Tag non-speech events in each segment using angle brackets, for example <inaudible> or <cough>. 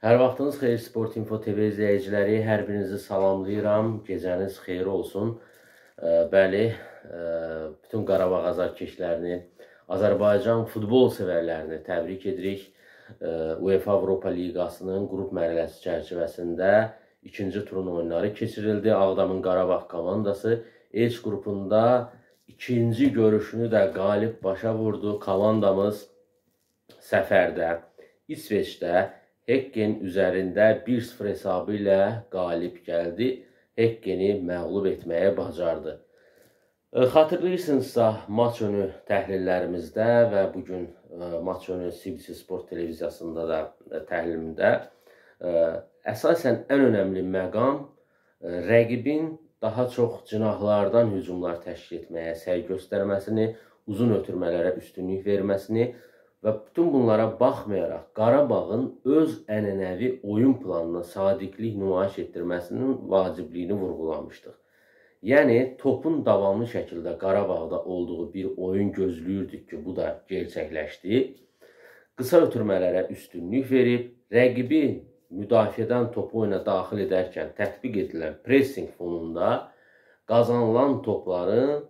Hər vaxtınız xeyir Sport Info TV izləyiciləri, hər birinizi salamlayıram. Gecəniz xeyir olsun. Bəli, bütün Qarabağ azarkeşlərini, Azərbaycan futbol sevərlərini təbrik edirik. UEFA Avropa Liqasının qrup mərhələsi çərçivəsində ikinci turun oyunları keçirildi. Ağdamın Qarabağ komandası H qrupunda ikinci görüşünü də qalib başa vurdu. Komandamız səfərdə İsveçdə Hekken üzərində 1-0 hesabı ilə qalib gəldi. Hekkeni məğlub etməyə bacardı. E, xatırlayırsınızsa, maç önü təhlillərimizdə və bu gün e, maç önü CBC Sport televiziyasında da e, təhlilimdə əsasən ən önəmli məqam rəqibin daha çox cinahlardan hücumlar təşkil etməyə səy göstərməsini, uzun ötürmələrə üstünlük verməsini Və bütün bunlara baxmayaraq Qarabağın öz ənənəvi oyun planına sadiqlik nümayiş etdirməsinin vacibliyini vurğulamışdıq. Yəni topun davamlı şəkildə Qarabağda olduğu bir oyun gözləyirdik ki, bu da gerçəkləşdi. Qısa ötürmələrə üstünlük verib, rəqibi müdafiədən topu oyuna daxil edərkən tətbiq edilən pressing fonunda qazanılan topların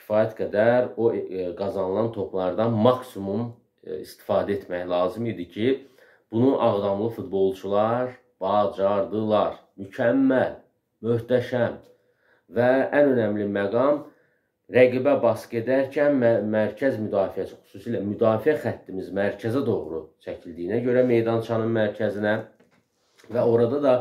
kifayət qədər o e, qazanılan toplardan maksimum istifadə etmək lazım idi ki, bunu Ağdamlı futbolçular bacardılar. Mükəmməl, möhtəşəm və ən önəmli məqam rəqibə baskı edərkən mərkəz müdafiəçi, xüsusilə müdafiə xəttimiz mərkəzə doğru çəkildiyinə görə meydançanın mərkəzinə və orada da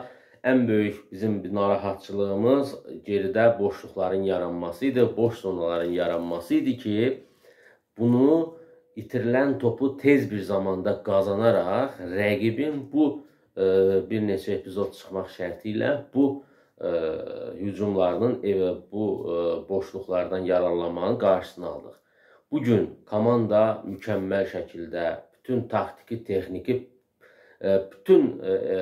ən böyük bizim narahatçılığımız geridə boşluqların yaranması idi, boş zonaların yaranması idi ki, bunu itirilən topu tez bir zamanda qazanaraq rəqibin bu e, bir neçə epizod çıxmaq şərti ilə bu e, hücumlarının evə bu e, boşluqlardan yararlanmanın qarşısını aldıq. Bu gün komanda mükəmməl şəkildə bütün taktiki, texniki e, bütün e, e,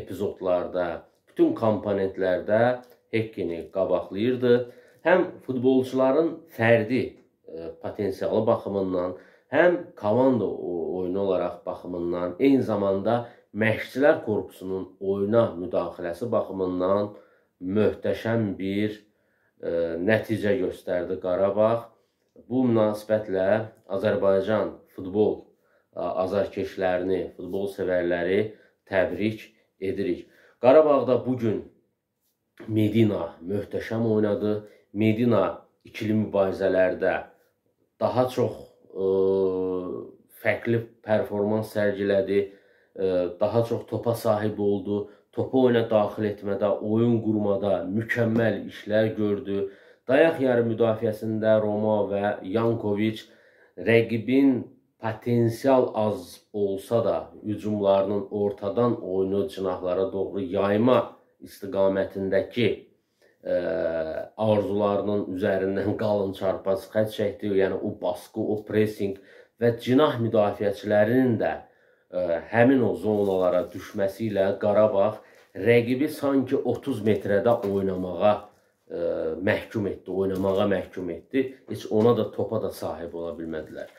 epizodlarda, bütün komponentlərdə Hekkini qabaqlayırdı. Həm futbolçuların fərdi e, potensialı baxımından, həm komanda oyunu olaraq baxımından, eyni zamanda məşqçilər korpusunun oyuna müdaxiləsi baxımından möhtəşəm bir e, nəticə göstərdi Qarabağ. Bu münasibətlə Azərbaycan futbol azarkeşlərini, futbol sevərləri təbrik edirik. Qarabağda bu gün Medina möhtəşəm oynadı. Medina ikili mübarizələrdə daha çox fərqli performans sərgilədi, daha çox topa sahib oldu, topu oyuna daxil etmədə, oyun qurmada mükəmməl işlər gördü. Dayaq yarı müdafiəsində Roma və Yankoviç rəqibin potensial az olsa da hücumlarının ortadan oyunu cinahlara doğru yayma istiqamətindəki ə, arzularının üzərindən <laughs> qalın çarpaz xətt çəkdi. Yəni o baskı, o pressing və cinah müdafiəçilərinin də ə, həmin o zonalara düşməsi ilə Qarabağ rəqibi sanki 30 metrədə oynamağa ə, məhkum etdi, oynamağa məhkum etdi. Heç ona da topa da sahib ola bilmədilər.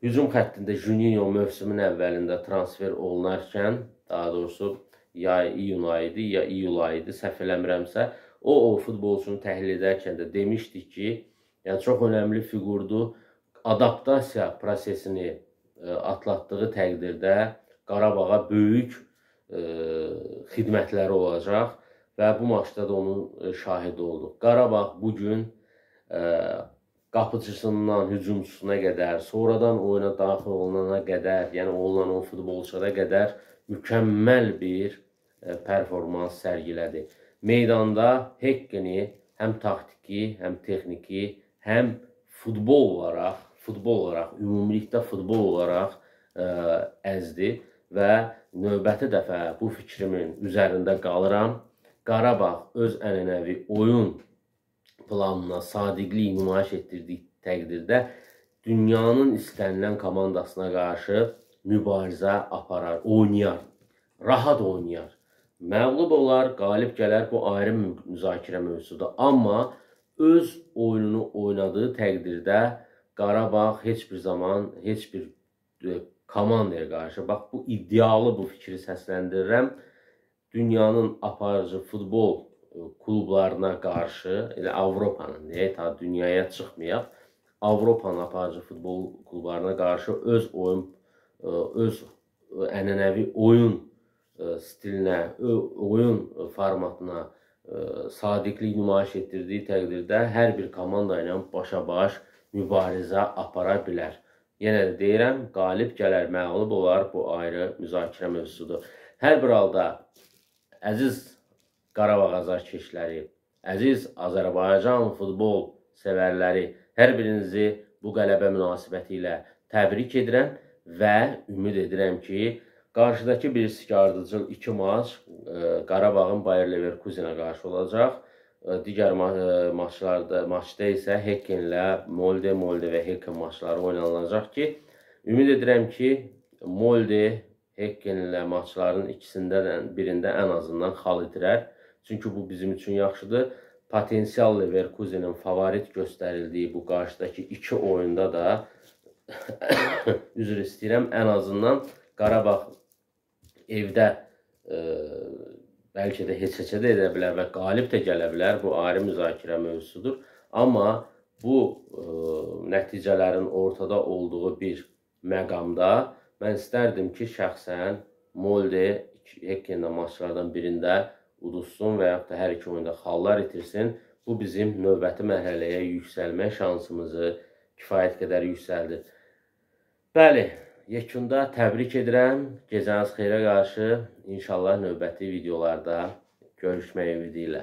Hücum xəttində Juninho mövsümün əvvəlində transfer olunarkən, daha doğrusu ya iyun ayı idi, ya iyul ayı idi, səhv eləmirəmsə, O, o futbolçunu təhlil edərkən də demişdik ki, yəni çox önəmli fiqurdur. Adaptasiya prosesini ə, e, atlatdığı təqdirdə Qarabağa böyük ə, e, xidmətləri olacaq və bu maçda da onun e, şahidi olduq. Qarabağ bu gün qapıcısından hücumçusuna qədər, sonradan oyuna daxil olunana qədər, yəni olunan o futbolçulara qədər mükəmməl bir performans sərgilədi meydanda Hekkeni həm taktiki, həm texniki, həm futbol olaraq, futbol olaraq, ümumilikdə futbol olaraq ə, e, əzdi və növbəti dəfə bu fikrimin üzərində qalıram. Qarabağ öz ənənəvi oyun planına sadiqlik nümayiş etdirdiyi təqdirdə dünyanın istənilən komandasına qarşı mübarizə aparar, oynayar, rahat oynayar. Məğlub olar, qalib gələr, bu ayrı müzakirə mövzusudur. Amma öz oyununu oynadığı təqdirdə Qarabağ heç bir zaman heç bir e, komandaya qarşı. Bax bu iddialı bu fikri səsləndirirəm. Dünyanın aparıcı futbol e, klublarına qarşı, elə Avropanın, deyək, ta dünyaya çıxmayaq. Avropanın aparıcı futbol klublarına qarşı öz oyun e, öz ənənəvi oyun stilinə, oyun formatına sadiqlik nümayiş etdirdiyi təqdirdə hər bir komanda ilə başa-baş mübarizə apara bilər. Yenə də deyirəm, qalib gələr, məğlub olar, bu ayrı müzakirə mövzusudur. Hər bir halda əziz Qarabağ azarkeşləri, əziz Azərbaycan futbol sevərləri, hər birinizi bu qələbə münasibəti ilə təbrik edirəm və ümid edirəm ki, Qarşıdakı bir sigardıcıl iki maç e, Qarabağın Bayer Leverkusenə qarşı olacaq. E, digər ma e, maçlarda, maçda isə Hekkenlə Molde, Molde və Hekken maçları oynanılacaq ki, ümid edirəm ki, Molde Hekkenlə maçların ikisində də birində ən azından xal itirər. Çünki bu bizim üçün yaxşıdır. Potensial Leverkusenin favorit göstərildiyi bu qarşıdakı iki oyunda da <coughs> üzr istəyirəm, ən azından Qarabağ evdə e, bəlkə də heç-heçə də edə bilər və qalib də gələ bilər. Bu ayrı müzakirə mövzusudur. Amma bu e, nəticələrin ortada olduğu bir məqamda mən istərdim ki, şəxsən Molde Hekkenlə maçlardan birində uduzsun və yaxud da hər iki oyunda xallar itirsin. Bu bizim növbəti mərhələyə yüksəlmə şansımızı kifayət qədər yüksəldir. Bəli, Yekunda təbrik edirəm. Gecəniz xeyrə qarşı. İnşallah növbəti videolarda görüşmək ümidi ilə.